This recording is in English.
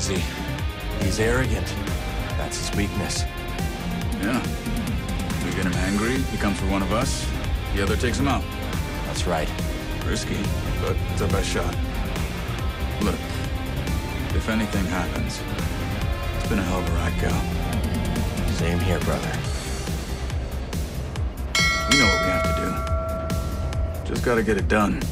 See, he's arrogant. That's his weakness. Yeah. We get him angry, he comes for one of us, the other takes him out. That's right. Risky, but it's our best shot. Look, if anything happens, it's been a hell of a ride, Cal. Same here, brother. We know what we have to do. Just gotta get it done.